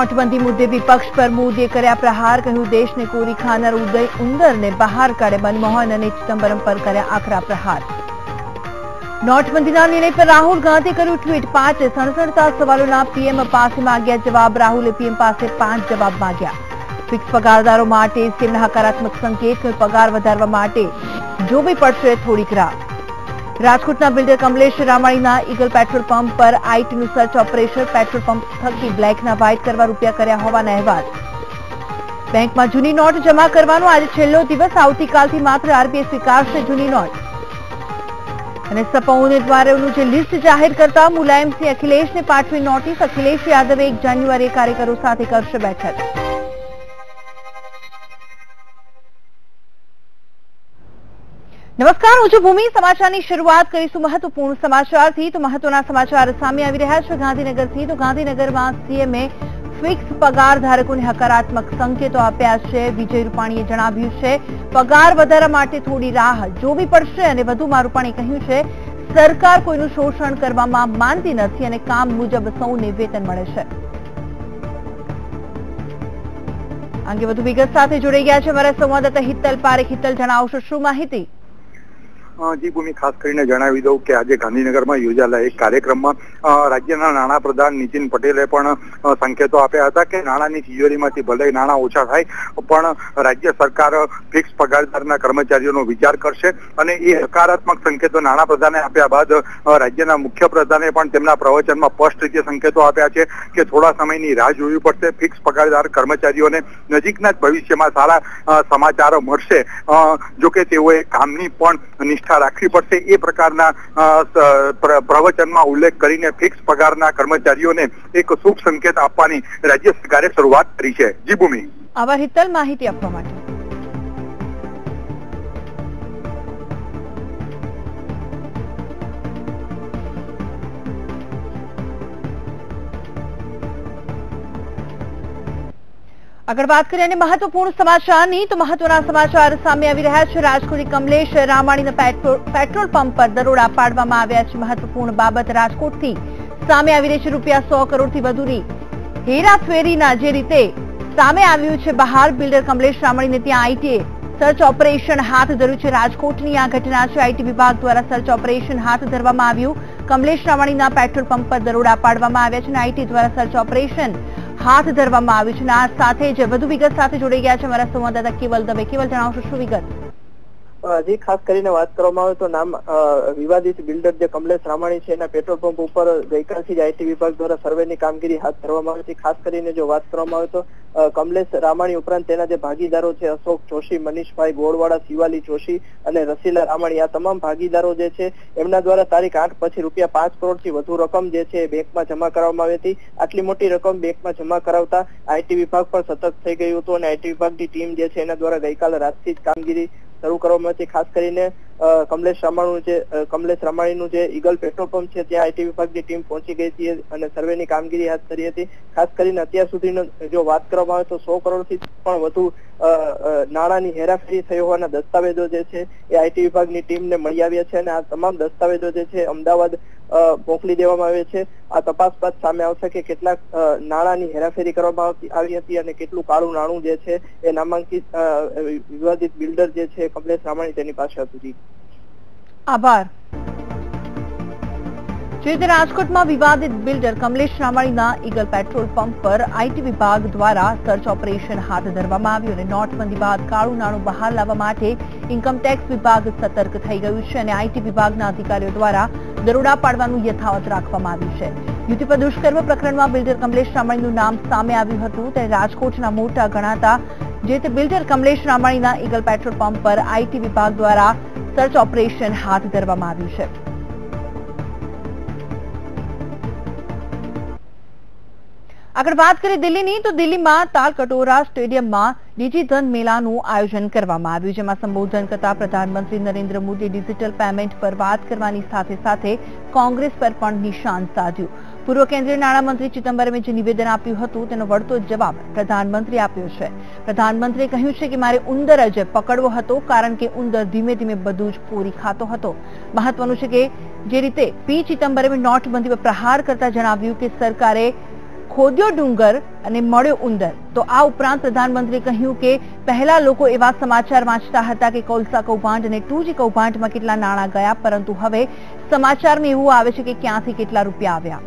નોટબંધી મુદ્દે વિપક્ષ પર મોદીએ કર્યા પ્રહાર, કહ્યું દેશને કોરી ખાનાર ઉદય ઉંદરને બહાર કાઢે મનમોહન અને ચિદમ્બરમ પર કર્યા આકરા પ્રહાર. નોટબંધીના નિર્ણય પર રાહુલ ગાંધીએ કર્યું ટ્વીટ, પાંચ સણસણતા સવાલોના પીએમ પાસે માંગ્યા જવાબ, રાહુલે પીએમ પાસે પાંચ જવાબ માંગ્યા. ફિક્સ પગારદારો માટે સીએમના હકારાત્મક સંકેત, પગાર વધારવા માટે જોવી પડશે થોડીક રાહ. રાજકોટના બિલ્ડર કમલેશ રામાણીના ઈગલ પેટ્રોલ પંપ પર આઈટીનું સર્ચ ઓપરેશન. પેટ્રોલ પંપ થકી બ્લેકના વ્હાઇટ કરવા રૂપિયા કર્યા હોવાના અહેવાલ. બેંકમાં જૂની નોટ જમા કરવાનો આજે છેલ્લો દિવસ. આવતીકાલથી માત્ર આરબીઆઈ સ્વીકારશે જૂની નોટ. અને સપા ઉમેદવારોનું જે લિસ્ટ જાહેર કરતા મુલાયમસિંહ અખિલેશને પાઠવી નોટિસ. અખિલેશ યાદવે એક જાન્યુઆરીએ કાર્યકરો સાથે કરશે બેઠક. નમસ્કાર, હું છું સમાચારની શરૂઆત કરીશું મહત્વપૂર્ણ સમાચારથી. તો મહત્વના સમાચાર સામે આવી રહ્યા છે ગાંધીનગરથી. તો ગાંધીનગરમાં સીએમએ ફિક્સ પગાર ધારકોને હકારાત્મક સંકેતો આપ્યા છે. વિજય રૂપાણીએ જણાવ્યું છે, પગાર વધારા માટે થોડી રાહ જોવી પડશે. અને વધુમાં રૂપાણીએ કહ્યું છે, સરકાર કોઈનું શોષણ કરવામાં માનતી નથી અને કામ મુજબ સૌને વેતન મળે છે. અંગે વધુ વિગત સાથે જોડાઈ ગયા છે અમારા સંવાદદાતા હિતલ પારેખ. હિતલ, જણાવશો શું માહિતી? જી ભૂમિ ખાસ કરીને જણાવી દઉં કે આજે ગાંધીનગરમાં યોજાયેલા એક કાર્યક્રમમાં રાજ્યના નાણાં પ્રધાન નીતિન પટેલે પણ સંકેતો આપ્યા હતા કે નાણાંની તિજોરીમાંથી ભલે નાણાં ઓછા થાય, પણ રાજ્ય સરકાર ફિક્સ પગારદારના કર્મચારીઓનો વિચાર કરશે અને એ હકારાત્મક સંકેતો નાણાં પ્રધાને આપ્યા બાદ રાજ્યના મુખ્ય પ્રધાને પણ તેમના પ્રવચનમાં સ્પષ્ટ રીતે સંકેતો આપ્યા છે કે થોડા સમયની રાહ જોવી પડશે, ફિક્સ પગારદાર કર્મચારીઓને નજીકના જ ભવિષ્યમાં સારા સમાચારો મળશે જો કે તેઓએ કામની પણ નિષ્ઠા રાખવી પડશે એ પ્રકારના પ્રવચનમાં ઉલ્લેખ કરીને ફિક્સ પગારના કર્મચારીઓને એક શુભ સંકેત આપવાની રાજ્ય સરકારે શરૂઆત કરી છે. જી ભૂમિ. આભાર. હિતલ માહિતી આપવા માટે. આગળ વાત કરીએ અને મહત્વપૂર્ણ સમાચારની, તો મહત્વના સમાચાર સામે આવી રહ્યા છે. રાજકોટની કમલેશ રામાણીના પેટ્રોલ પંપ પર દરોડા પાડવામાં આવ્યા છે. મહત્વપૂર્ણ બાબત રાજકોટથી સામે આવી રહી છે. રૂપિયા સો કરોડથી વધુની હેરાફેરીના જે રીતે સામે આવ્યું છે બહાર બિલ્ડર કમલેશ રામાણીને ત્યાં આઈટીએ સર્ચ ઓપરેશન હાથ ધર્યું છે. રાજકોટની આ ઘટના છે. આઈટી વિભાગ દ્વારા સર્ચ ઓપરેશન હાથ ધરવામાં આવ્યું. કમલેશ રામાણીના પેટ્રોલ પંપ પર દરોડા પાડવામાં આવ્યા છે અને આઈટી દ્વારા સર્ચ ઓપરેશન હાથ ધરવામાં આવ્યું છે અને આ સાથે જ વધુ વિગત સાથે જોડાઈ ગયા છે અમારા સંવાદદાતા કેવલ. દવે કેવલ જણાવશો, શું વિગત? જી ખાસ કરીને વાત કરવામાં આવે તો નામ વિવાદિત બિલ્ડર જે કમલેશ રામાણી છે, એના પેટ્રોલ પંપ ઉપર ગઈકાલથી જ આઈટી વિભાગ દ્વારા સર્વેની કામગીરી હાથ ધરવામાં આવી છે. ખાસ કરીને જો વાત કરવામાં આવે તો કમલેશ રામાણી ઉપરાંત તેના જે ભાગીદારો છે, અશોક જોશી, મનીષભાઈ ગોળવાડા શિવાલી જોશી અને રસીલા રામાણી, આ તમામ ભાગીદારો જે છે, એમના દ્વારા તારીખ આઠ પછી રૂપિયા પાંચ કરોડથી વધુ રકમ જે છે, બેંકમાં જમા કરવામાં આવી હતી. આટલી મોટી રકમ બેંકમાં જમા કરાવતા આઈટી વિભાગ પણ સતત થઈ ગયું હતું અને આઈટી વિભાગની ટીમ જે છે, એના દ્વારા ગઈકાલે રાતથી જ કામગીરી શરૂ કરવામાં છે. ખાસ કરીને કમલેશ રામાણીનું જે કમલેશ રામાણીનું જે ઈગલ પેટ્રોલ પંપ છે, ત્યાં આઈટી વિભાગની ટીમ પહોંચી ગઈ હતી અને સર્વેની કામગીરી હાથ ધરી હતી. ખાસ કરીને અત્યાર સુધીનો જો વાત કરવામાં આવે તો સો કરોડથી પણ વધુ નાણાંની હેરાફેરી થઈ હોવાના દસ્તાવેજો જે છે એ આઈટી વિભાગની ટીમને મળી આવ્યા છે. અને આ તમામ દસ્તાવેજો જે છે, અમદાવાદ મોકલી દેવામાં આવે છે. આ તપાસ બાદ સામે આવશે કે કેટલાક નાણાંની હેરાફેરી કરવામાં આવી હતી અને કેટલું કાળું નાણું જે છે એ નામાંકિત વિવાદિત બિલ્ડર જે છે કમલેશ રામાણી તેની પાસે હતું. આભાર. જે રાજકોટમાં વિવાદિત બિલ્ડર કમલેશ રામાણીના ઈગલ પેટ્રોલ પંપ પર આઈટી વિભાગ દ્વારા સર્ચ ઓપરેશન હાથ ધરવામાં આવ્યું અને નોટબંધી બાદ કાળું નાણું બહાર લાવવા માટે ઇન્કમટેક્સ વિભાગ સતર્ક થઈ ગયું છે અને આઈટી વિભાગના અધિકારીઓ દ્વારા દરોડા પાડવાનું યથાવત રાખવામાં આવ્યું છે. પર દુષ્કર્મ પ્રકરણમાં બિલ્ડર કમલેશ રામાણીનું નામ સામે આવ્યું હતું. ત્યારે રાજકોટના મોટા ગણાતા, જે તે બિલ્ડર કમલેશ રામાણીના ઈગલ પેટ્રોલ પંપ પર આઈટી વિભાગ દ્વારા સર્ચ ઓપરેશન હાથ ધરવામાં આવ્યું છે. આગળ વાત કરીએ દિલ્હીની, તો દિલ્હીમાં તાલકટોરા સ્ટેડિયમમાં ડિજીધન મેળાનું આયોજન કરવામાં આવ્યું, જેમાં સંબોધન કરતા પ્રધાનમંત્રી નરેન્દ્ર મોદી ડિજિટલ પેમેન્ટ પર વાત કરવાની સાથે સાથે કોંગ્રેસ પર પણ નિશાન સાધ્યું. પૂર્વ કેન્દ્રીય નાણામંત્રી ચિદમ્બરમે જે નિવેદન આપ્યું હતું, તેનો વળતો જવાબ પ્રધાનમંત્રી આપ્યો છે. પ્રધાનમંત્રીએ કહ્યું છે કે મારે ઉંદર જ પકડવો હતો, કારણ કે ઉંદર ધીમે ધીમે બધું જ પૂરી ખાતો હતો. મહત્વનું છે કે જે રીતે પી ચિદમ્બરમે નોટબંધી પર પ્રહાર કરતા જણાવ્યું કે સરકારે ખોદ્યો ડુંગર અને મળ્યો ઉંદર તો આ ઉપરાંત પ્રધાનમંત્રીએ કહ્યું કે પહેલા લોકો એવા સમાચાર વાંચતા હતા કે કોલસા કૌભાંડ અને ટુજી કૌભાંડમાં કેટલા નાણાં ગયા પરંતુ હવે સમાચારમાં એવું આવે છે કે ક્યાંથી કેટલા રૂપિયા આવ્યા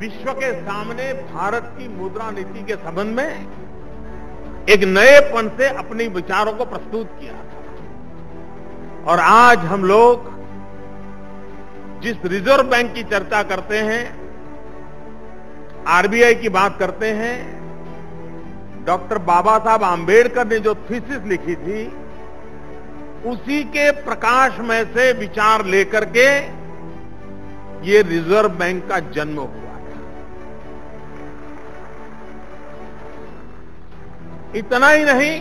विश्व के सामने भारत की मुद्रा नीति के संबंध में एक नएपन से अपने विचारों को प्रस्तुत किया था और आज हम लोग जिस रिज़र्व बैंक की चर्चा करते हैं, आरबीआई की बात करते हैं, डॉक्टर बाबा साहब आंबेडकर ने जो थीसिस लिखी थी, उसी के प्रकाश में से विचार लेकर के ये रिज़र्व बैंक का जन्म हुआ था। इतना ही नहीं,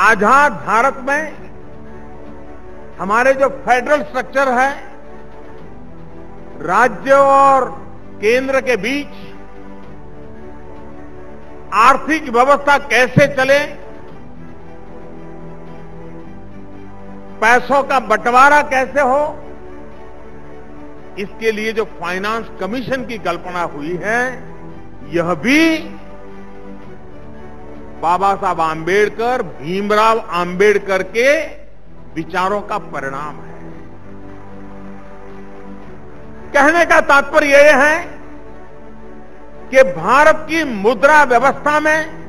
आज़ाद भारत में हमारे जो फेडरल स्ट्रक्चर है, राज्य और केंद्र के बीच आर्थिक व्यवस्था कैसे चले, पैसों का बंटवारा कैसे हो, इसके लिए जो फाइनेंस कमीशन की कल्पना हुई है, यह भी बाबा साहब आंबेडकर, भीमराव आंबेडकर के विचारों का परिणाम है। कहने का तात्पर्य यह है कि भारत की मुद्रा व्यवस्था में,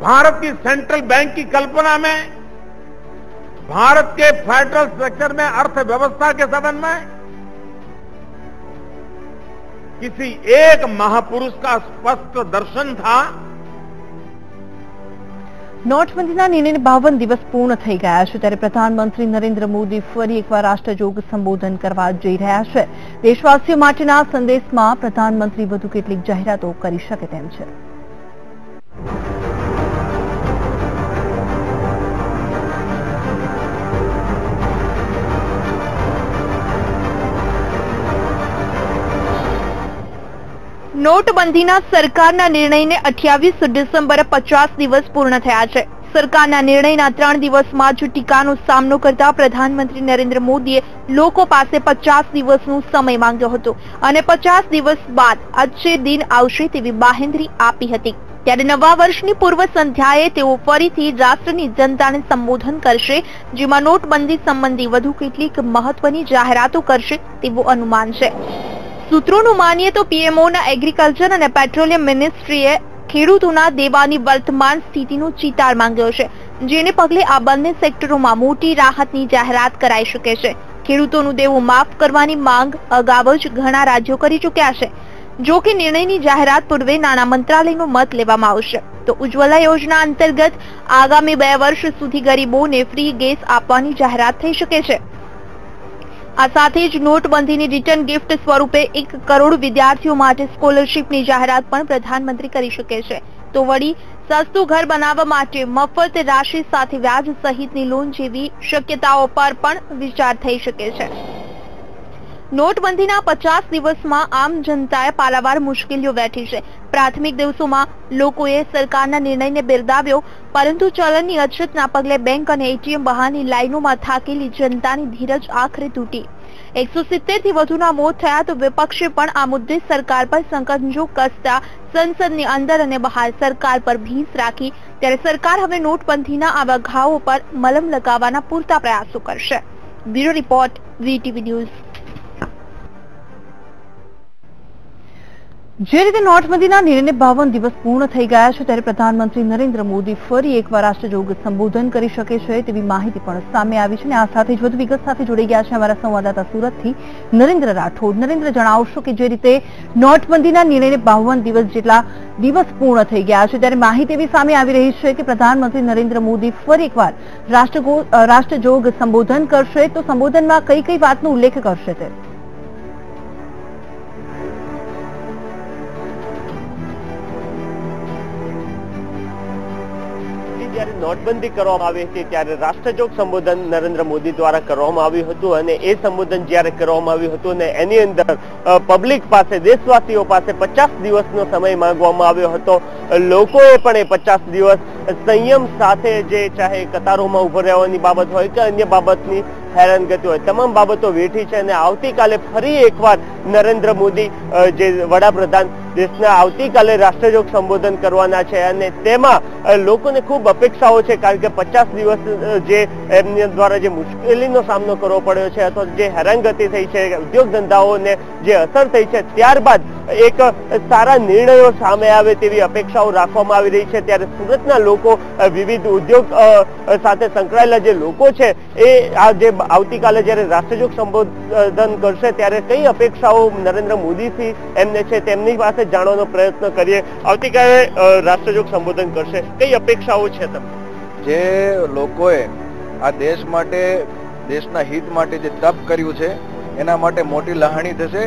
भारत की सेंट्रल बैंक की कल्पना में, भारत के फेडरल स्ट्रक्चर में, अर्थव्यवस्था के संबंध में, किसी एक महापुरुष का स्पष्ट दर्शन था નોટબંધીના નિર્ણયને બાવન દિવસ પૂર્ણ થઈ ગયા છે ત્યારે પ્રધાનમંત્રી નરેન્દ્ર મોદી ફરી એકવાર રાષ્ટ્રજોગ સંબોધન કરવા જઈ રહ્યા છે. દેશવાસીઓ માટેના સંદેશમાં પ્રધાનમંત્રી વધુ કેટલીક જાહેરાતો કરી શકે તેમ છે. નોટબંધીના સરકારના નિર્ણયને અઠ્યાવીસ ડિસેમ્બરે પચાસ દિવસ પૂર્ણ થયા છે. સરકારના નિર્ણયના ત્રણ દિવસમાં જ ટીકાનો સામનો કરતા પ્રધાનમંત્રી નરેન્દ્ર મોદીએ લોકો પાસે પચાસ દિવસનો સમય માંગ્યો હતો અને પચાસ દિવસ બાદ આજે દિન આવશે તેવી બાહેંધરી આપી હતી. ત્યારે નવા વર્ષની પૂર્વ સંધ્યાએ તેઓ ફરીથી રાષ્ટ્રની જનતાને સંબોધન કરશે, જેમાં નોટબંધી સંબંધી વધુ કેટલીક મહત્વની જાહેરાતો કરશે તેવું અનુમાન છે. સૂત્રોનું માનીએ તો પીએમઓના એગ્રીકલ્ચર અને પેટ્રોલિયમ મિનિસ્ટ્રીએ ખેડૂતોના દેવાની વર્તમાન સ્થિતિનો ચિતાર માંગ્યો છે, જેને પગલે આ બંને સેક્ટરોમાં મોટી રાહતની જાહેરાત કરાઈ શકે છે. ખેડૂતોનું દેવું માફ કરવાની માંગ અગાઉ જ ઘણા રાજ્યો કરી ચૂક્યા છે. જો કે નિર્ણયની જાહેરાત પૂર્વે નાણાં મંત્રાલયનો મત લેવામાં આવશે. તો ઉજ્જવલા યોજના અંતર્ગત આગામી બે વર્ષ સુધી ગરીબોને ફ્રી ગેસ આપવાની જાહેરાત થઈ શકે છે. આ સાથે જ નોટબંધીની રિટર્ન ગિફ્ટ સ્વરૂપે એક કરોડ વિદ્યાર્થીઓ માટે સ્કોલરશીપની જાહેરાત પણ પ્રધાનમંત્રી કરી શકે છે. તો વળી, સસ્તું ઘર બનાવવા માટે મફત રાશિ સાથે વ્યાજ સહિતની લોન જેવી શક્યતાઓ પર પણ વિચાર થઈ શકે છે. નોટબંધીના પચાસ દિવસમાં આમ જનતાએ પાલાવાર મુશ્કેલીઓ વેઠી છે. પ્રાથમિક દિવસોમાં લોકોએ સરકારના નિર્ણયને બિરદાવ્યો, પરંતુ ચલણની અછતના પગલે બેંક અને એટીએમ બહારની લાઈનોમાં થાકેલી જનતાની ધીરજ આખરે તૂટી. એકસો સિત્તેરથી વધુના મોત થયા તો વિપક્ષે પણ આ મુદ્દે સરકાર પર સંકંજો કસતા સંસદની અંદર અને બહાર સરકાર પર ભીંસ રાખી. ત્યારે સરકાર હવે નોટબંધીના આવા ઘાવો પર મલમ લગાવવાના પૂરતા પ્રયાસો કરશે. Bureau report, VTV news. જે રીતે નોટબંધીના નિર્ણયને બાવન દિવસ પૂર્ણ થઈ ગયા છે, ત્યારે પ્રધાનમંત્રી નરેન્દ્ર મોદી ફરી એકવાર રાષ્ટ્રજોગ સંબોધન કરી શકે છે તેવી માહિતી પણ સામે આવી છે અને આ સાથે જ વધુ વિગત સાથે જોડાઈ ગયા છે અમારા સંવાદદાતા સુરતથી નરેન્દ્ર રાઠોડ. નરેન્દ્ર, જણાવશો કે જે રીતે નોટબંધીના નિર્ણયને બાવન દિવસ જેટલા દિવસ પૂર્ણ થઈ ગયા છે, ત્યારે માહિતી એવી સામે આવી રહી છે કે પ્રધાનમંત્રી નરેન્દ્ર મોદી ફરી એકવાર રાષ્ટ્રજોગ સંબોધન કરશે. તો સંબોધનમાં કઈ કઈ વાતનો ઉલ્લેખ કરશે તે? જ્યારે નોટબંધી કરવામાં આવી હતી ત્યારે રાષ્ટ્રજોગ સંબોધન નરેન્દ્ર મોદી દ્વારા કરવામાં આવ્યું હતું અને એ સંબોધન જ્યારે કરવામાં આવ્યું હતું અને એની અંદર પબ્લિક પાસે, દેશવાસીઓ પાસે પચાસ દિવસનો સમય માંગવામાં આવ્યો હતો. લોકોએ પણ એ પચાસ દિવસ સંયમ સાથે જે ચાહે કતારોમાં ઊભો રહેવાની બાબત હોય કે અન્ય બાબતની હેરાનગતિ હોય. તમામ બાબતો વેઠી છે અને આવતીકાલે ફરી એકવાર નરેન્દ્ર મોદી જે વડાપ્રધાન દેશના આવતીકાલે રાષ્ટ્રજોગ સંબોધન કરવાના છે અને તેમાં લોકોને ખૂબ અપેક્ષાઓ છે કારણ કે પચાસ દિવસ જે એમની દ્વારા જે મુશ્કેલીનો સામનો કરવો પડ્યો છે અથવા જે હેરાનગતિ થઈ છે, ઉદ્યોગ ધંધાઓને જે અસર થઈ છે, ત્યારબાદ એક સારા નિર્ણયો સામે આવે તેવી અપેક્ષાઓ રાખવામાં આવી રહી છે. ત્યારે સુરતના લોકો વિવિધ ઉદ્યોગ સાથે સંકળાયેલા જે લોકો છે, એ આ જે આવતીકાલે જ્યારે રાષ્ટ્રજોગ સંબોધન કરશે, ત્યારે કઈ અપેક્ષાઓ નરેન્દ્ર મોદીથી એમને છે તેમની પાસે જાણવાનો પ્રયત્ન કરીએ? આવતીકાલે રાષ્ટ્રજોગ સંબોધન કરશે. કઈ અપેક્ષાઓ છે તમને? જે લોકોએ આ દેશ માટે, દેશના હિત માટે જે તપ કર્યું છે, એના માટે મોટી લહાણી થશે.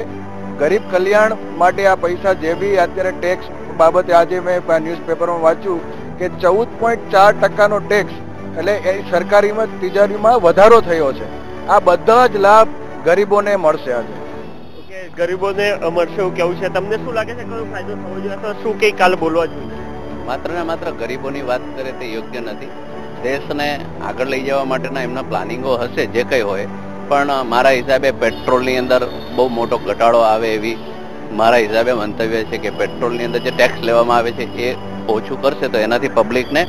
ગરીબ કલ્યાણ માટે આ પૈસા જે બી અત્યારે ટેક્સ બાબતે આજે મેં ન્યૂઝપેપરમાં વાંચ્યું કે ચૌદ પોઈન્ટ ચાર ટકાનો ટેક્સ એટલે એ સરકારીમાં તિજોરીમાં વધારો થયો છે. આ બધા જ લાભ ગરીબોને મળશે આજે. ગરીબોને મળશે એવું કેવું છે? તમને શું લાગે છે? કયો ફાયદો થવો જોઈએ? અથવા શું કઈ કાલ બોલવા જોઈએ? માત્ર ને માત્ર ગરીબોની વાત કરે તે યોગ્ય નથી. દેશને આગળ લઈ જવા માટેના એમના પ્લાનિંગો હશે જે કંઈ હોય. પણ મારા હિસાબે પેટ્રોલની અંદર બહુ મોટો ઘટાડો આવે એવી મારા હિસાબે મંતવ્ય છે કે પેટ્રોલની અંદર જે ટેક્સ લેવામાં આવે છે એ ઓછું કરશે તો એનાથી પબ્લિકને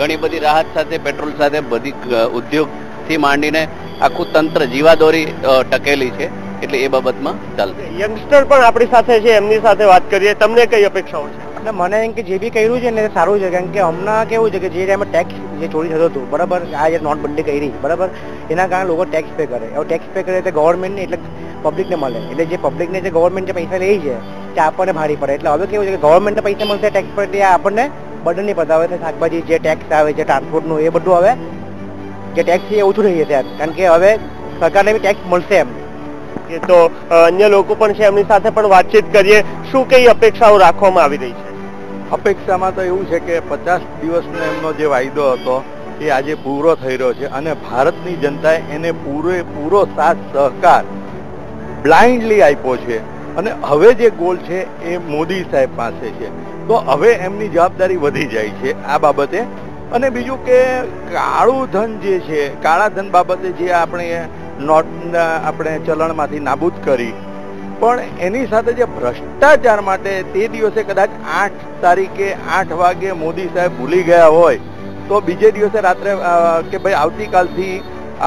ઘણી બધી રાહત સાથે પેટ્રોલ સાથે બધી ઉદ્યોગથી માંડીને આખું તંત્ર જીવાદોરી ટકેલી છે. એટલે એ બાબતમાં ચાલશે. યંગસ્ટર પણ આપણી સાથે છે એમની સાથે વાત કરીએ. તમને કઈ અપેક્ષાઓ છે? એટલે મને એમ કે જે બી કર્યું છે ને એ સારું છે. કારણ કે હમણાં કેવું છે કે જે ટાઈમે ટેક્સ જે ચોરી થતો હતું બરાબર? આ જે નોટબંધી કરી બરાબર? એના કારણે લોકો ટેક્સ પે કરે. હવે ટેક્સ પે કરે એટલે ગવર્મેન્ટને એટલે પબ્લિકને મળે. એટલે જે પબ્લિકને જે ગવર્મેન્ટ જે પૈસા લે છે તે આપણને ભારી પડે. એટલે હવે કેવું છે કે ગવર્મેન્ટને પૈસા મળશે ટેક્સ પર તે આપણને બર્ડન નહીં પતાવે એટલે શાકભાજી જે ટેક્સ આવે છે ટ્રાન્સપોર્ટનું એ બધું હવે જે ટેક્સ છે એ ઓછું થઈ જશે કારણ કે હવે સરકારને બી ટેક્સ મળશે એમ. કે તો અન્ય લોકો પણ છે એમની સાથે પણ વાતચીત કરીએ. શું કઈ અપેક્ષાઓ રાખવામાં આવી રહી છે? અપેક્ષામાં તો એવું છે કે પચાસ દિવસનો એમનો જે વાયદો હતો એ આજે પૂરો થઈ રહ્યો છે અને ભારતની જનતાએ એને પૂરે પૂરો સાથ સહકાર બ્લાઇન્ડલી આપ્યો છે. અને હવે જે ગોલ છે એ મોદી સાહેબ પાસે છે. તો હવે એમની જવાબદારી વધી જાય છે આ બાબતે. અને બીજું કે કાળું ધન જે છે, કાળા ધન બાબતે જે આપણે નોટ, આપણે ચલણમાંથી નાબૂદ કરી, પણ એની સાથે જે ભ્રષ્ટાચાર માટે તે દિવસે કદાચ આઠ તારીખે આઠ વાગે મોદી સાહેબ ભૂલી ગયા હોય, તો બીજે દિવસે રાત્રે કે ભાઈ આવતીકાલથી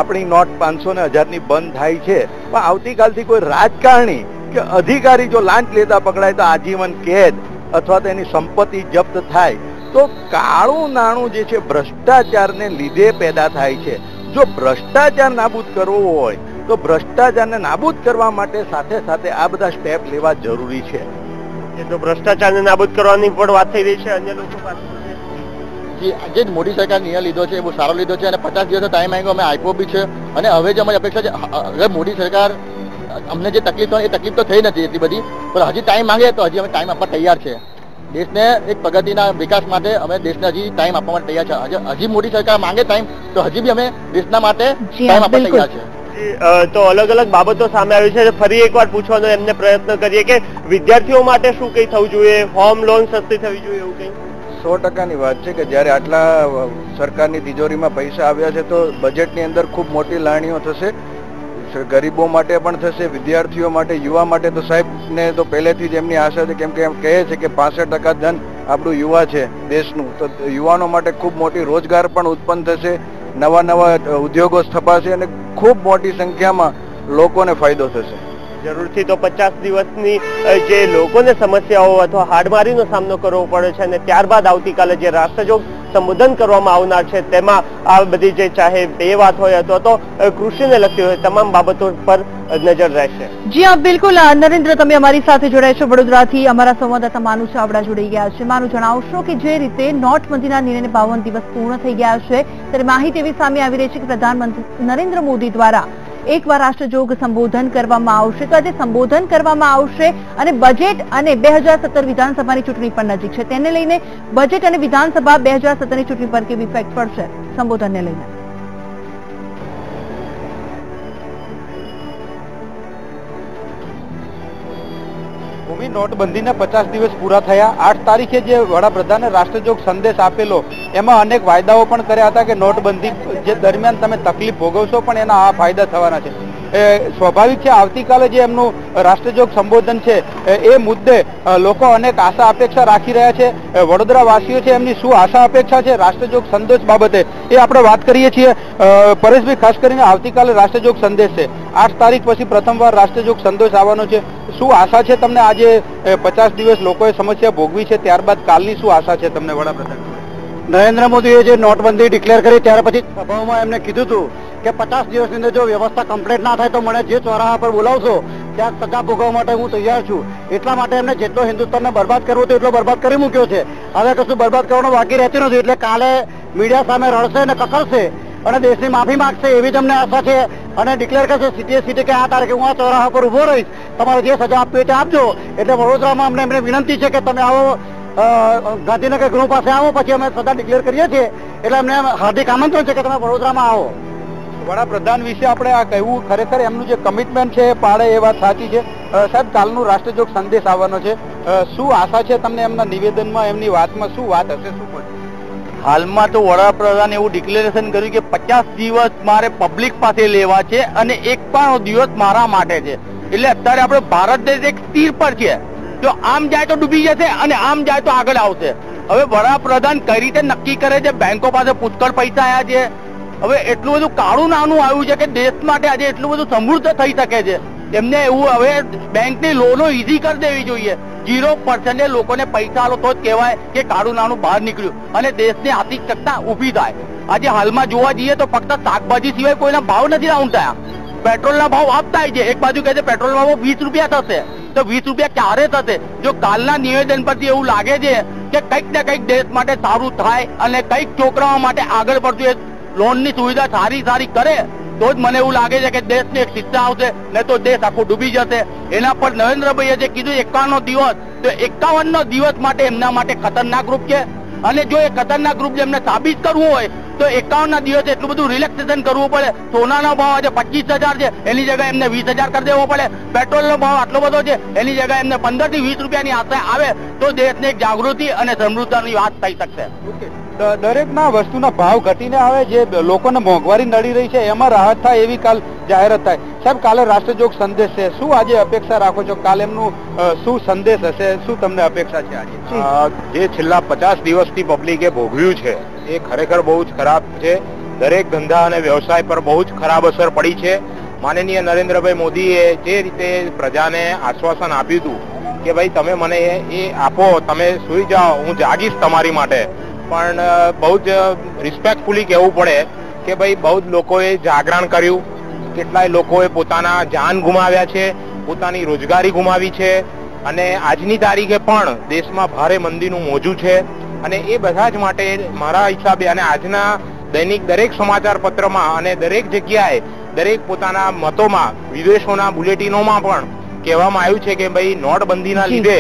આપણી નોટ પાંચસો ને હજારની બંધ થાય છે. પણ આવતીકાલથી કોઈ રાજકારણી કે અધિકારી જો લાંચ લેતા પકડાય તો આજીવન કેદ. અથવા તો એની સંપત્તિ જપ્ત થાય તો કાળું નાણું જે છે ભ્રષ્ટાચારને લીધે પેદા થાય છે. જો ભ્રષ્ટાચાર નાબૂદ કરવો હોય તો ભ્રષ્ટાચારને નાબૂદ કરવા માટે સાથે સાથે આ બધા સ્ટેપ લેવા જરૂરી છે. એ તો ભ્રષ્ટાચારને નાબૂદ કરવાની પણ વાત થઈ રહી છે અન્ય લોકો પાસે જે જે મોદી સરકાર નિર્ણય લીધો છે એ બહુ સારો લીધો છે અને પચાસ દિવસનો ટાઈમ માંગ્યો અમે આપ્યો બી છે અને હવે જે અમારી અપેક્ષા છે હવે મોદી સરકાર અમને જે તકલીફ એ તકલીફ તો થઈ નથી એટલી બધી પણ હજી ટાઈમ માંગે તો હજી અમે ટાઈમ આપવા તૈયાર છે. દેશને એક પ્રગતિના વિકાસ માટે અમે દેશને હજી ટાઈમ આપવા માટે તૈયાર છે. હજી- મોદી સરકાર માંગે ટાઈમ તો હજી બી અમે દેશના માટે ટાઈમ આપવા તૈયાર છે તો અલગ અલગ બાબતો સામે આવી છે. ફરી એકવાર પૂછવાનો એમને પ્રયત્ન કરીએ કે વિદ્યાર્થીઓ માટે શું કઈ થવું જોઈએ? હોમ લોન સસ્તી થવી જોઈએ એવું કઈ? સો ટકાની વાત છે કે જ્યારે આટલા સરકારની તિજોરીમાં પૈસા આવ્યા છે તો બજેટની અંદર ખૂબ મોટી લાણીઓ થશે. ગરીબો માટે પણ થશે, વિદ્યાર્થીઓ માટે, યુવા માટે તો સાહેબને તો પહેલેથી જ એમની આશા છે, કેમ કે એમ કહે છે કે પાસઠ ટકા ધન આપણું યુવા છે, દેશનું. તો યુવાનો માટે ખૂબ મોટી રોજગાર પણ ઉત્પન્ન થશે, નવા નવા ઉદ્યોગો સ્થપાશે અને ખૂબ મોટી સંખ્યામાં લોકોને ફાયદો થશે. જરૂરથી તો પચાસ દિવસની જે લોકોને સમસ્યાઓ અથવા હાડમારીનો સામનો કરવો પડે છે અને ત્યારબાદ આવતીકાલે જે રાષ્ટ્રજોગ સંબોધન કરવામાં આવનાર છે, તેમાં આ બધી જે ચાહે બે વાત હોય અથવા તો કૃષિને લગતી હોય, તમામ બાબતો પર નજર રહેશે. જી હા બિલકુલ નરેન્દ્ર, તમે અમારી સાથે જોડાયા છો વડોદરાથી. અમારા સંવાદદાતા માનુ ચાવડા જોડાઈ ગયા છે. માનુ, જણાવશો કે જે રીતે નોટબંધીના નિર્ણયને બાવન દિવસ પૂર્ણ થઈ ગયા છે, ત્યારે માહિતી એવી સામે આવી રહી છે કે પ્રધાનમંત્રી નરેન્દ્ર મોદી દ્વારા એકવાર રાષ્ટ્રજોગ સંબોધન કરવામાં આવશે તો આજે સંબોધન કરવામાં આવશે અને બજેટ અને બે વિધાનસભાની ચૂંટણી પણ નજીક છે. તેને લઈને બજેટ અને વિધાનસભા બે સત્તરની ચૂંટણી પર કેવી ઇફેક્ટ પડશે? સંબોધનને લઈને. ભૂમિ નોટબંધીના પચાસ દિવસ પૂરા થયા. આઠ તારીખે જે વડાપ્રધાને રાષ્ટ્રજોગ સંદેશ આપેલો, એમાં અનેક વાયદાઓ પણ કર્યા હતા કે નોટબંધી જે દરમિયાન તમે તકલીફ ભોગવશો પણ એના આ ફાયદા થવાના છે. સ્વાભાવિક છે, આવતીકાલે જે એમનું રાષ્ટ્રજોગ સંબોધન છે, એ- મુદ્દે લોકો અનેક આશા અપેક્ષા રાખી રહ્યા છે. વડોદરાવાસીઓ છે, એમની શું આશા અપેક્ષા છે રાષ્ટ્રજોગ સંદેશ બાબતે? એ આપણે વાત કરીએ છીએ. પરેશભાઈ, ખાસ કરીને આવતીકાલે રાષ્ટ્રજોગ સંદેશ છે. આઠ તારીખ પછી પ્રથમવાર રાષ્ટ્રજોગ સંદેશ આવવાનો છે. શું આશા છે તમને આજે પચાસ દિવસ લોકોએ સમસ્યા ભોગવી છે? ત્યારબાદ કાલની શું આશા છે તમને, વડાપ્રધાન? નરેન્દ્ર મોદીએ જે નોટબંધી ડિક્લેર કરી, ત્યાર પછી સભાઓમાં એમને કીધું હતું કે પચાસ દિવસની અંદર જો વ્યવસ્થા કમ્પ્લીટ ના થાય તો મને જે ચોરાહા પર બોલાવશો. ત્યાં સજા ભોગવવા માટે હું તૈયાર છું. એટલા માટે એમને જેટલો હિન્દુસ્તાનને બરબાદ કરવો હતો એટલો બરબાદ કરી મૂક્યો છે. હવે કશું બરબાદ કરવાનો બાકી રહેતું નથી, એટલે કાલે મીડિયા સામે રડશે અને કકડશે અને દેશની માફી માંગશે એવી જ અમને આશા છે. અને ડિક્લેર કરશે સીટીએ સીટી કે આ તારીખે હું આ ચોરાહા પર ઊભો રહીશ. તમારે જે સજા આપવી તે આપજો. એટલે વડોદરામાં અમને એમને વિનંતી છે કે તમે આવો ગાંધીનગર ગૃહ પાસે આવો, પછી અમે સજા ડિક્લેર કરીએ છીએ. એટલે અમને હાર્દિક આમંત્રણ છે કે તમે વડોદરામાં આવો. વડાપ્રધાન વિશે આપણે આ કહેવું ખરેખર એમનું જે કમિટમેન્ટ છે એ પાડે એ વાત સાચી છે. સાહેબ, કાલનું રાષ્ટ્રજોગ સંદેશ આવવાનો છે. શું આશા છે તમને એમના નિવેદનમાં, એમની વાતમાં? શું વાત હશે, શું હાલમાં તો વડાપ્રધાને એવું ડિક્લેરેશન કર્યું કે પચાસ દિવસ મારે પબ્લિક પાસે લેવા છે અને એક પણ દિવસ મારા માટે છે. એટલે અત્યારે આપણે ભારત દેશ એક સ્થિર પર છે. જો આમ જાય તો ડૂબી જશે અને આમ જાય તો આગળ આવશે. હવે વડાપ્રધાન કઈ રીતે નક્કી કરે છે? બેંકો પાસે પુષ્કળ પૈસા આવ્યા છે. હવે એટલું બધું કાળું નાનું આવ્યું છે કે દેશ માટે આજે એટલું બધું સમૃદ્ધ થઈ શકે છે. એમને એવું હવે બેંકની લોનો ઈઝી કરી દેવી જોઈએ. ઝીરો પર્સન્ટે લોકોને પૈસા આલો તો જ કહેવાય કે કાળું નાનું બહાર નીકળ્યું અને દેશની આર્થિક સત્તા ઊભી થાય. આજે હાલમાં જોવા જઈએ તો ફક્ત શાકભાજી સિવાય કોઈના ભાવ નથી ડાઉન થયા. પેટ્રોલના ભાવ આપતા છે. એક બાજુ કહે છે પેટ્રોલના ભાવ વીસ રૂપિયા થશે. તો વીસ રૂપિયા ક્યારે થશે? જો કાલના નિવેદન પરથી એવું લાગે છે કે કંઈક ને કંઈક દેશ માટે સારું થાય અને કંઈક છોકરાઓ માટે આગળ પડતું એ લોનની સુવિધા સારી સારી કરે, તો જ મને એવું લાગે છે કે દેશને એક શિક્ષા આવશે ને તો દેશ આખો ડૂબી જશે. એના પર નરેન્દ્રભાઈએ જે કીધું, એકાવનનો દિવસ, તો એકાવન નો દિવસ માટે એમના માટે ખતરનાક રૂપ છે. અને જો એ ખતરનાક રૂપ એમને સાબિત કરવું હોય, તો એકાવન ના દિવસે એટલું બધું રિલેક્સેશન કરવું પડે. સોનાનો ભાવ આજે પચીસ હજાર છે, એની જગ્યાએ એમને વીસ હજાર કરી દેવો પડે. પેટ્રોલનો ભાવ આટલો બધો છે, એની જગ્યાએ એમને પંદરથી વીસ રૂપિયાની આશા આવે, તો દેશને એક જાગૃતિ અને સમૃદ્ધાની વાત થઈ શકશે. દરેકના વસ્તુના ભાવ ઘટીને આવે, જે લોકોને મોંઘવારી નડી રહી છે, એમાં રાહત થાય એવી કાલ જાહેરાત થાય. સાહેબ, કાલે રાષ્ટ્રજોગ સંદેશ છે. શું આજે અપેક્ષા રાખો છો? કાલે એમનું શું સંદેશ હશે? શું તમને અપેક્ષા છે આજે? જે છેલ્લા પચાસ દિવસથી પબ્લિકે ભોગવ્યું છે, એ ખરેખર બહુ જ ખરાબ છે. દરેક ધંધા અને વ્યવસાય પર બહુ જ ખરાબ અસર પડી છે. માનનીય નરેન્દ્રભાઈ મોદીએ જે રીતે પ્રજાને આશ્વાસન આપ્યું હતું કે, ભાઈ, તમે મને એ આપો, તમે સુઈ જાઓ, હું જાગીશ તમારી માટે. પણ બહુ જ રિસ્પેક્ટફુલી કહેવું પડે કે ભાઈ બહુ જ લોકોએ જાગરણ કર્યું. કેટલાય લોકોએ પોતાના જાન ગુમાવ્યા છે પોતાની રોજગારી ગુમાવી છે અને આજની તારીખે પણ દેશમાં ભારે મંદીનું મોજું છે. અને એ બધા જ માટે મારા હિસાબે અને આજના દૈનિક દરેક સમાચાર પત્રમાં અને દરેક જગ્યાએ દરેક પોતાના મતોમાં વિદેશોના બુલેટિનોમાં પણ કહેવામાં આવ્યું છે કે ભાઈ નોટબંધીના લીધે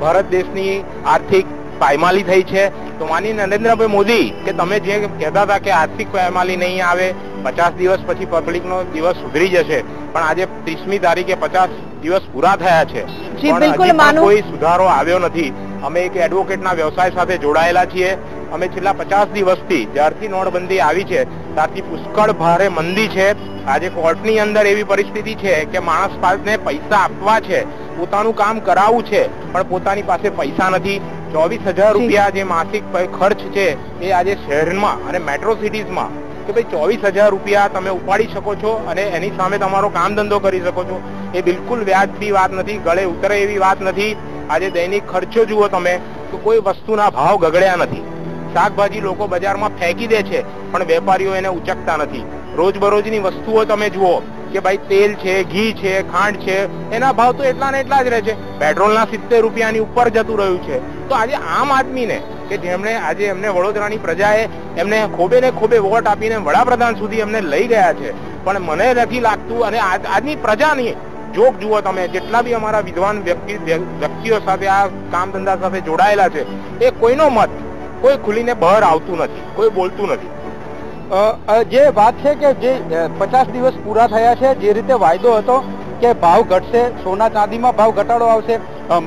ભારત દેશની આર્થિક પાયમાલી થઈ છે તો માની નરેન્દ્રભાઈ મોદી કે તમે જે કહેતા હતા કે આર્થિક પાયમાલી નહીં આવે પચાસ દિવસ પછી પબ્લિકનો દિવસ સુધરી જશે પણ આજે ત્રીસમી તારીખે પચાસ દિવસ પૂરા થયા છે. કોઈ સુધારો આવ્યો નથી. અમે એક એડવોકેટના વ્યવસાય સાથે જોડાયેલા છીએ. અમે છેલ્લા પચાસ દિવસથી જ્યારથી નોટબંધી આવી છે ત્યારથી પુષ્કળ ભારે મંદી છે. આજે કોર્ટની અંદર એવી પરિસ્થિતિ છે કે માણસ પાસે પૈસા આપવા છે પોતાનું કામ કરાવવું છે પણ પોતાની પાસે પૈસા નથી. ચોવીસ હજાર રૂપિયા જે માસિક ખર્ચ છે એ આજે શહેરમાં અને મેટ્રો સિટીઝમાં કે ભાઈ ચોવીસ હજાર રૂપિયા તમે ઉપાડી શકો છો અને એની સામે તમારો કામ ધંધો કરી શકો છો. એ બિલકુલ વ્યાજબી વાત નથી ગળે ઉતરે એવી વાત નથી. આજે દૈનિક ખર્ચો જુઓ તમે તો કોઈ વસ્તુના ભાવ ગગડ્યા નથી. શાકભાજી લોકો બજારમાં ફેંકી દે છે પણ વેપારીઓ એને ઉચકતા નથી. રોજબરોજની વસ્તુઓ તમે જુઓ કે ભાઈ તેલ છે, ઘી છે, ખાંડ છે, એના ભાવ તો એટલા ને એટલા જ રહે છે. પેટ્રોલના સિત્તેર રૂપિયાની ઉપર જતું રહ્યું છે. તો આજે આમ આદમીને કે જેમણે આજે એમને વડોદરાની પ્રજાએ એમને ખોબે ને ખોબે વોટ આપીને વડાપ્રધાન સુધી એમને લઈ ગયા છે. પણ મને નથી લાગતું અને આજ- આજની પ્રજાની જોક જુઓ તમે, જેટલા બી અમારા વિદ્વાન વ્યક્તિ, વ્યક્તિઓ સાથે આ કામ ધંધા સાથે જોડાયેલા છે, એ કોઈનો મત કોઈ ખુલીને બહાર આવતું નથી, કોઈ બોલતું નથી. જે વાત છે કે જે પચાસ દિવસ પૂરા થયા છે, જે રીતે વાયદો હતો કે ભાવ ઘટશે, સોના ચાંદીમાં ભાવ ઘટાડો આવશે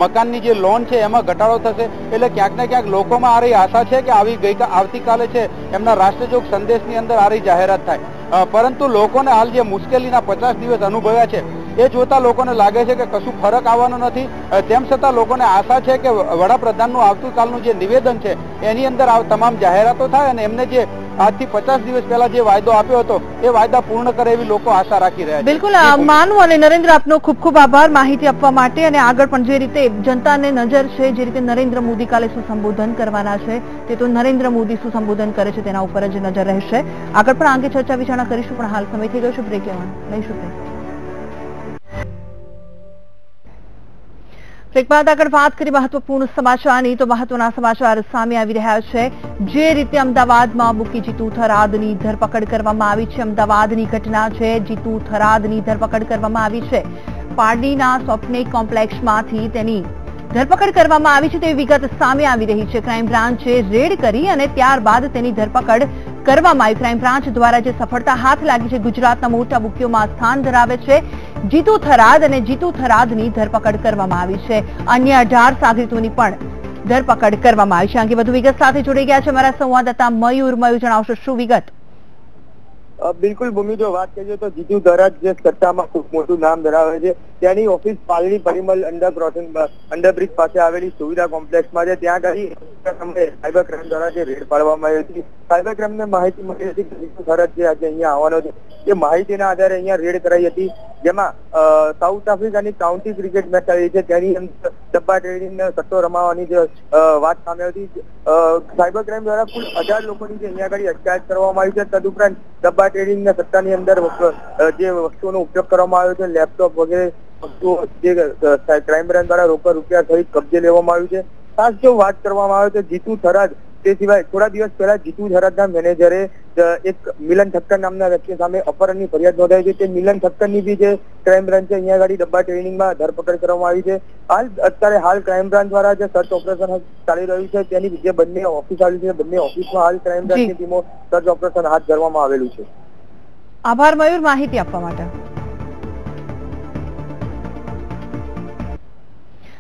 મકાનની જે લોન છે એમાં ઘટાડો થશે, એટલે ક્યાંક ને ક્યાંક લોકોમાં આ રહી આશા છે કે આવી ગઈ, આવતીકાલે છે, એમના રાષ્ટ્રજોગ સંદેશની અંદર આ રહી જાહેરાત થાય. પરંતુ લોકોને હાલ જે મુશ્કેલીના પચાસ દિવસ અનુભવ્યા છે, એ જોતા લોકોને લાગે છે કે કશું ફરક આવવાનો નથી. તેમ છતાં લોકોને આશા છે કે વડાપ્રધાનનું આવતીકાલનું જે નિવેદન છે, એની અંદર તમામ જાહેરાતો થાય અને એમને જે આજથી પચાસ દિવસ પહેલા જે વાયદો આપ્યો હતો એ વાયદા પૂર્ણ કરે એવી લોકો આશા રાખી રહ્યા છે. બિલકુલ માનવું અને નરેન્દ્ર આપનો ખૂબ ખૂબ આભાર માહિતી આપવા માટે અને આગળ પણ જે રીતે જનતાને નજર છે જે રીતે નરેન્દ્ર મોદી કાલે શું સંબોધન કરવાના છે તે તો નરેન્દ્ર મોદી શું સંબોધન કરે છે તેના ઉપર જ નજર રહેશે. આગળ પણ આ અંગે ચર્ચા વિચારણા કરીશું પણ હાલ સમય થઈ ગયો છે બ્રેક લેવાનું. લઈશું બ્રેક. બ્રેક આગળ વાત કરી મહત્વપૂર્ણ સમાચારની. તો મહત્વના સમાચાર સામે આવી રહ્યા છે. જે રીતે અમદાવાદમાં બુકી જીતુ થરાદની ધરપકડ કરવામાં આવી છે. અમદાવાદની ઘટના છે. જીતુ થરાદની ધરપકડ કરવામાં આવી છે. પારડીના સ્વપ્નિક કોમ્પ્લેક્ષમાંથી તેની ધરપકડ કરવામાં આવી છે. તેવી વિગત સામે આવી રહી છે. ક્રાઇમ બ્રાન્ચે રેડ કરી અને ત્યારબાદ તેની ધરપકડ કરવામાં આવી. ક્રાઇમ બ્રાન્ચ દ્વારા જે સફળતા હાથ લાગી છે, ગુજરાતના મોટા બુકીઓમાં સ્થાન ધરાવે છે. જીતુ થરાદ અને જીતુ થરાદની ધરપકડ કરવામાં આવી છે. અન્ય અઢાર સાગરીતોની પણ ધરપકડ કરવામાં આવી છે. આ અંગે વધુ વિગત સાથે જોડાઈ ગયા છે અમારા સંવાદદાતા મયુર. મયુર, જણાવશો શું વિગત? બિલકુલ ભૂમિ, જો વાત કરીએ તો જીતુ દરાજ જે સટ્ટામાં ખૂબ મોટું નામ ધરાવે છે તેની office Paldi Parimal under underbridge પાસે આવેલી સુવિધા કોમ્પ્લેક્સમાં છે. ત્યાં આગળ સાયબર ક્રાઇમ દ્વારા જે રેડ પાડવામાં આવી હતી. સાયબર ક્રાઇમને માહિતી મળી હતી કે જીતુ દરાજ જે આજે અહીંયા આવવાનો છે. એ માહિતીના આધારે અહીંયા રેડ કરાઈ હતી. જેમાં સાઉથ આફ્રિકાની કાઉન્ટી ક્રિકેટ મેચ આવી છે. તેની અંદર ડબ્બા ટ્રેડિંગ રમાવાની જે વાત સામે હતી. સાયબર ક્રાઇમ દ્વારા કુલ અઢાર લોકોની જે અહીંયા આગળ અટકાયત કરવામાં આવી છે. તદુપરાંત ડબ્બા ટ્રેડિંગ ના સટ્ટાની અંદર જે વસ્તુઓનો ઉપયોગ કરવામાં આવ્યો છે, લેપટોપ વગેરે વસ્તુઓ જે ક્રાઇમ બ્રાન્ચ દ્વારા રોકડ રૂપિયા સહિત કબજે લેવામાં આવ્યું છે. ખાસ જો વાત કરવામાં આવે તો જીતુ થરાદ તે સિવાય થોડા દિવસ પહેલા જીતુ થરાદના મેનેજરે એક મિલન ઠક્કર નામના વ્યક્તિ સામે અપહરણની ફરિયાદ નોંધાઈ છે. તે મિલન ઠક્કરની બી જે ક્રાઇમ બ્રાન્ચે અહીંયા આગળ ડબ્બા ટ્રેનિંગમાં ધરપકડ કરવામાં આવી છે. હાલ અત્યારે હાલ ક્રાઇમ બ્રાન્ચ દ્વારા જે સર્ચ ઓપરેશન ચાલી રહ્યું છે તેની જે બંને ઓફિસ આવી છે બંને ઓફિસમાં હાલ ક્રાઇમ બ્રાન્ચની ટીમો સર્ચ ઓપરેશન હાથ ધરવામાં આવેલું છે. આભાર મયુર માહિતી આપવા માટે.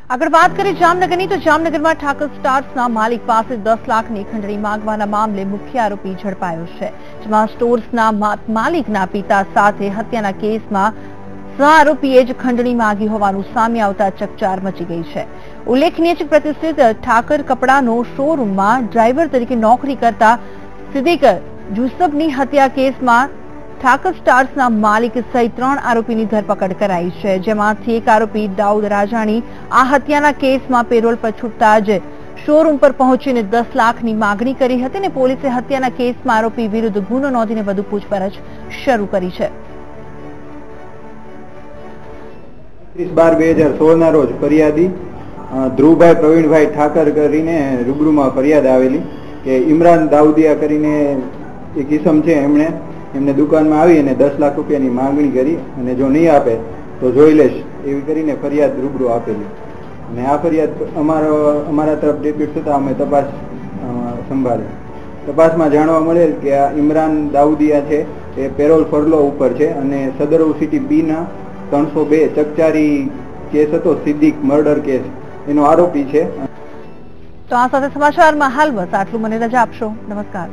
આગળ વાત કરીએ જામનગરની તો જામનગરમાં ઠાકર સ્ટાર્સના માલિક પાસે દસ લાખની ખંડણી માંગવાના મામલે મુખ્ય આરોપી ઝડપાયો છે જેમાં સ્ટોર્સના માલિકના પિતા સાથે હત્યાના કેસમાં સહઆરોપીએ જ ખંડણી માંગી હોવાનું સામે આવતા ચકચાર મચી ગઈ છે ઉલ્લેખનીય છે પ્રતિષ્ઠિત ઠાકર કપડાનો શોરૂમમાં ડ્રાઈવર તરીકે નોકરી કરતા સિદ્દીક જુસબની હત્યા કેસમાં ઠાકર સ્ટાર્સના માલિક સહિત ત્રણ આરોપીની ધરપકડ કરાઈ છે, જેમાંથી એક આરોપી દાઉદ રાજાણી આ હત્યાના કેસમાં પેરોલ પર છૂટતા જ શોરૂમ પર પહોંચીને દસ લાખની માગણી કરી હતી અને પોલીસે હત્યાના કેસમાં આરોપી વિરુદ્ધ ગુનો નોંધીને વધુ પૂછપરછ શરૂ કરી છે. બાર બે હજાર સોળના રોજ ફરિયાદી ધ્રુવભાઈ, પ્રવીણભાઈ ઠાકર કરીને રૂબરૂમાં ફરિયાદ આવેલી કે ઇમરાન દાઉદિયા કરીને એક ઇસમ છે એમણે એમને દુકાનમાં આવી અને દસ લાખ રૂપિયાની માંગણી કરી અને જો નહીં આપે, તો જોઈ લેશ. એવી કરીને ફરિયાદ રૂબરૂ આપેલી. અને આ ફરિયાદ અમારો, અમારા તરફ ડેપ્યુટ થતાં અમે તપાસ સંભાળી. તપાસમાં જાણવા મળેલ કે આ ઇમરાન દાઉદિયા છે, એ પેરોલ ફરલો ઉપર છે અને સદરવ સિટી બીના ત્રણસો બે ચકચારી કેસ હતો, સિદ્દીક મર્ડર કેસ. એનો આરોપી છે. તો આ સાથે સમાચારમાં હાલ બસ. આટલું મને રજા આપશો. નમસ્કાર.